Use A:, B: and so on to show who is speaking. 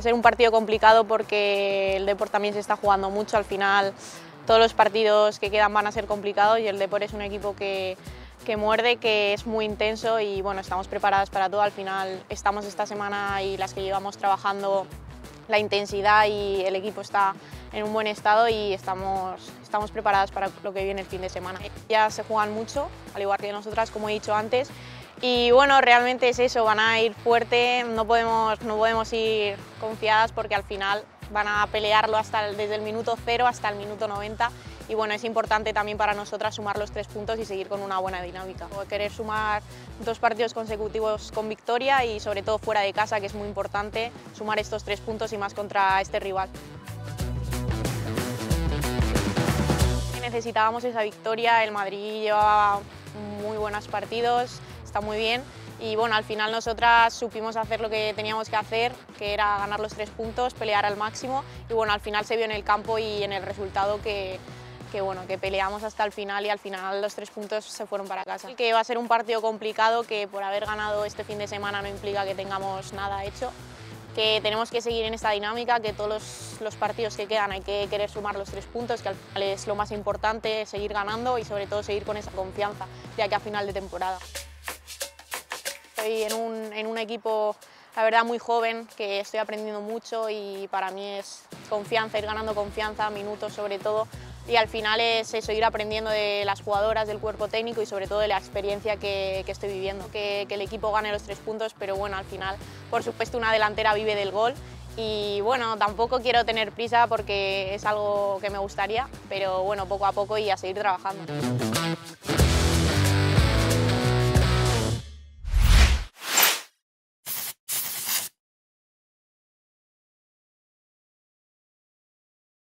A: a ser un partido complicado porque el Deport también se está jugando mucho, al final todos los partidos que quedan van a ser complicados y el Deport es un equipo que, que muerde, que es muy intenso y bueno, estamos preparadas para todo. Al final estamos esta semana y las que llevamos trabajando la intensidad y el equipo está en un buen estado y estamos, estamos preparadas para lo que viene el fin de semana. Ya se juegan mucho, al igual que nosotras, como he dicho antes, y bueno, realmente es eso, van a ir fuerte, no podemos, no podemos ir confiadas porque al final van a pelearlo hasta desde el minuto cero hasta el minuto 90 y bueno, es importante también para nosotras sumar los tres puntos y seguir con una buena dinámica. Querer sumar dos partidos consecutivos con victoria y sobre todo fuera de casa, que es muy importante sumar estos tres puntos y más contra este rival. Necesitábamos esa victoria, el Madrid llevaba muy buenos partidos, está muy bien y bueno, al final nosotras supimos hacer lo que teníamos que hacer, que era ganar los tres puntos, pelear al máximo y bueno, al final se vio en el campo y en el resultado que, que, bueno, que peleamos hasta el final y al final los tres puntos se fueron para casa. Que va a ser un partido complicado que por haber ganado este fin de semana no implica que tengamos nada hecho, que tenemos que seguir en esta dinámica, que todos los, partidos que quedan hay que querer sumar los tres puntos, que al final es lo más importante, seguir ganando y sobre todo seguir con esa confianza de aquí a final de temporada. Estoy en un, equipo, la verdad, muy joven, que estoy aprendiendo mucho y para mí es confianza, ir ganando confianza, minutos sobre todo, y al final es eso, ir aprendiendo de las jugadoras, del cuerpo técnico y sobre todo de la experiencia que, que estoy viviendo. Que, que, el equipo gane los tres puntos, pero bueno, al final, por supuesto, una delantera vive del gol y bueno, tampoco quiero tener prisa porque es algo que me gustaría, pero bueno, poco a poco y a seguir trabajando.